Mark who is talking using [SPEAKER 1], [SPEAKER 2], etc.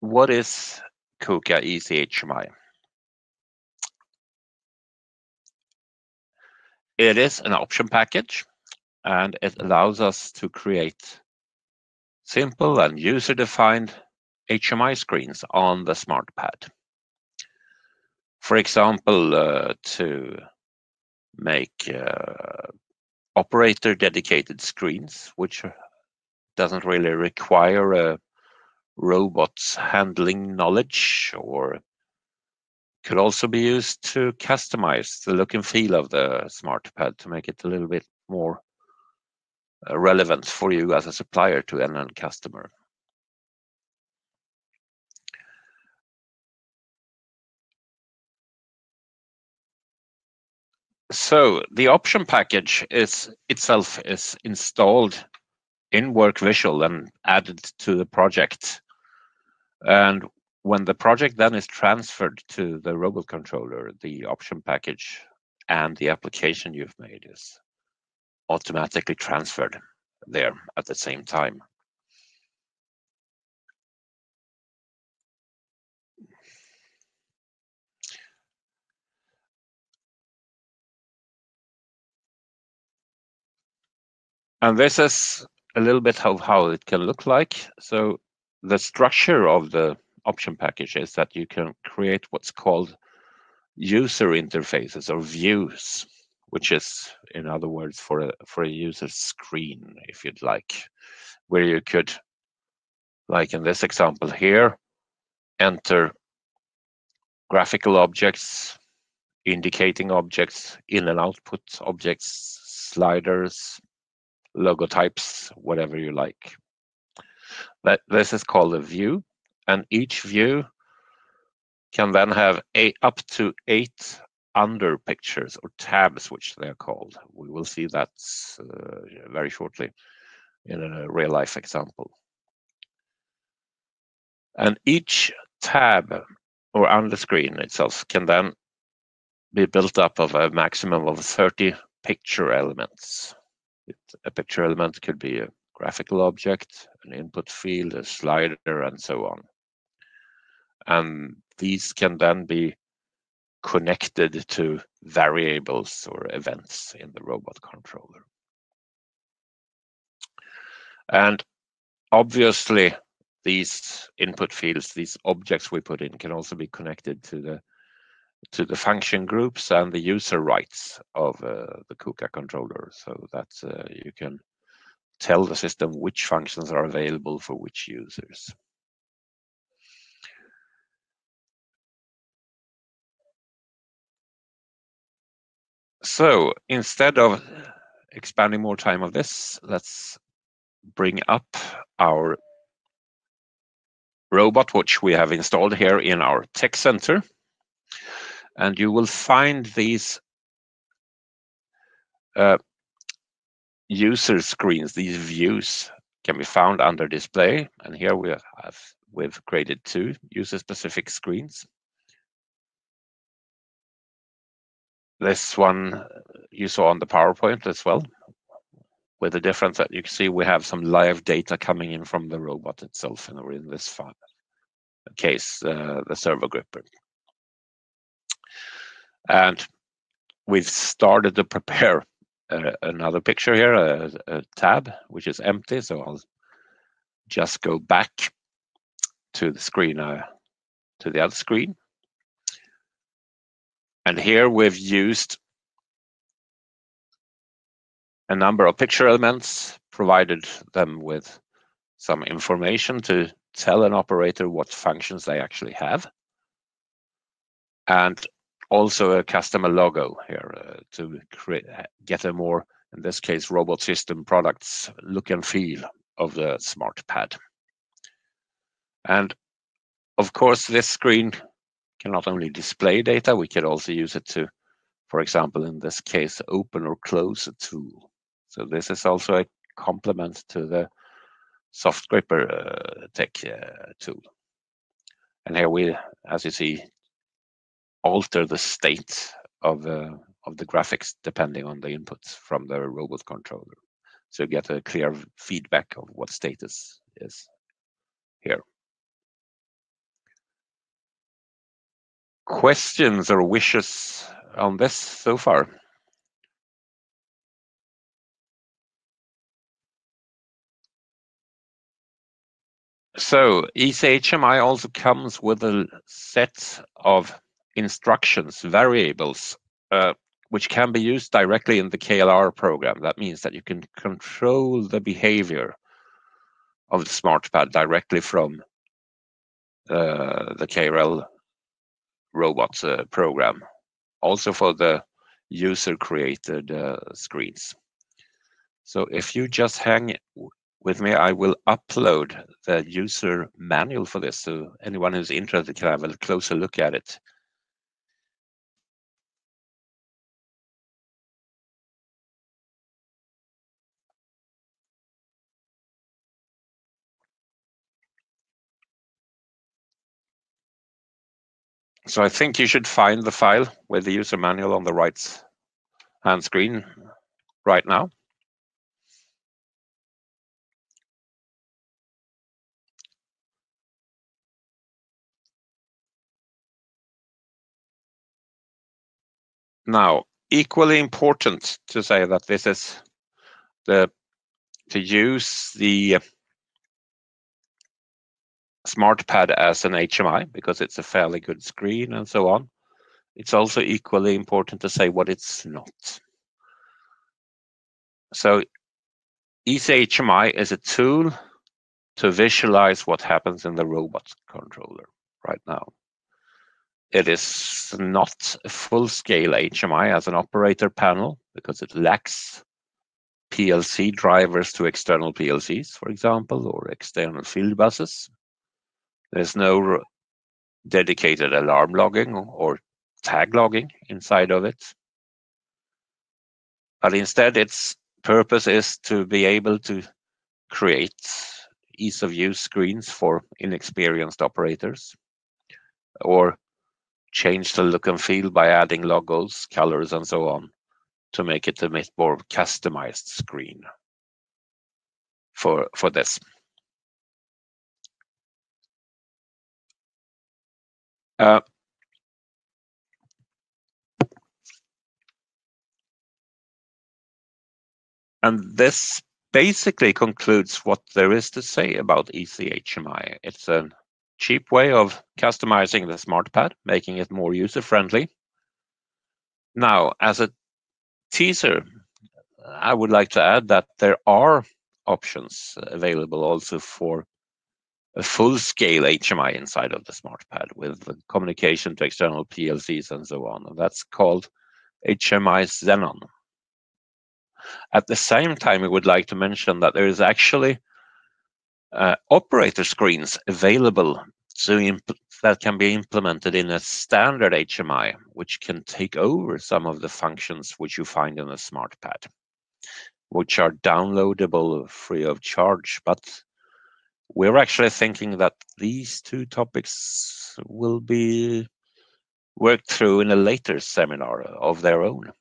[SPEAKER 1] what is KUKA EasyHMI? It is an option package, and it allows us to create simple and user-defined HMI screens on the SmartPad. For example, uh, to make uh, operator dedicated screens, which doesn't really require a robot's handling knowledge or could also be used to customize the look and feel of the SmartPad to make it a little bit more uh, relevant for you as a supplier to an end customer. So the option package is itself is installed in WorkVisual and added to the project. And when the project then is transferred to the robot controller, the option package and the application you've made is automatically transferred there at the same time. And this is a little bit of how it can look like. So the structure of the option package is that you can create what's called user interfaces or views, which is, in other words, for a for a user screen, if you'd like, where you could, like in this example here, enter graphical objects, indicating objects, in and output objects, sliders, logo types, whatever you like. That this is called a view, and each view can then have a, up to eight under pictures or tabs, which they're called. We will see that uh, very shortly in a real life example. And each tab or under screen itself can then be built up of a maximum of 30 picture elements. It, a picture element could be a graphical object, an input field, a slider, and so on. And these can then be connected to variables or events in the robot controller. And obviously, these input fields, these objects we put in, can also be connected to the to the function groups and the user rights of uh, the KUKA controller so that uh, you can tell the system which functions are available for which users. So instead of expanding more time of this, let's bring up our robot, which we have installed here in our tech center and you will find these uh, user screens, these views can be found under display. And here we have we've created two user-specific screens. This one you saw on the PowerPoint as well, with the difference that you can see we have some live data coming in from the robot itself, and we're in this case, uh, the servo gripper. And we've started to prepare another picture here, a, a, tab, which is empty. So I'll just go back to the screen, uh, to the other screen. And here we've used a number of picture elements, provided them with some information to tell an operator what functions they actually have. And also a customer logo here uh, to create uh, get a more in this case robot system products look and feel of the SmartPad. and of course this screen can not only display data we can also use it to for example in this case open or close a tool so this is also a complement to the soft gripper uh, tech uh, tool and here we as you see alter the state of uh, of the graphics depending on the inputs from the robot controller. So you get a clear feedback of what status is here. questions or wishes on this so far? So EasyHMI also comes with a set of instructions, variables, uh, which can be used directly in the KRL program. That means that you can control the behavior of the SmartPad directly from uh, the KRL robots uh, program, also for the user-created uh, screens. So if you just hang with me, I will upload the user manual for this, so anyone who's interested can have a closer look at it. So I think you should find the file with the user manual on the right hand screen right now. Now, equally important to say that this is the to use the SmartPad as an HMI because it's a fairly good screen and so on. It's also equally important to say what it's not. So Easy HMI is a tool to visualize what happens in the robot controller right now. It is not a full-scale HMI as an operator panel because it lacks PLC drivers to external PLCs, for example, or external field buses. There's no dedicated alarm logging or tag logging inside of it. But instead, its purpose is to be able to create ease of use screens for inexperienced operators or change the look and feel by adding logos, colors, and so on to make it a bit more customized screen for, for this. Uh, and this basically concludes what there is to say about EasyHMI. It's a cheap way of customizing the SmartPad, making it more user-friendly. Now, as a teaser, I would like to add that there are options available also for a full-scale HMI inside of the SmartPad with the communication to external PLCs and so on. And that's called HMI Zenon. At the same time, we would like to mention that there is actually uh, operator screens available to that can be implemented in a standard HMI, which can take over some of the functions which you find in a SmartPad, which are downloadable free of charge. But we're actually thinking that these two topics will be worked through in a later seminar of their own.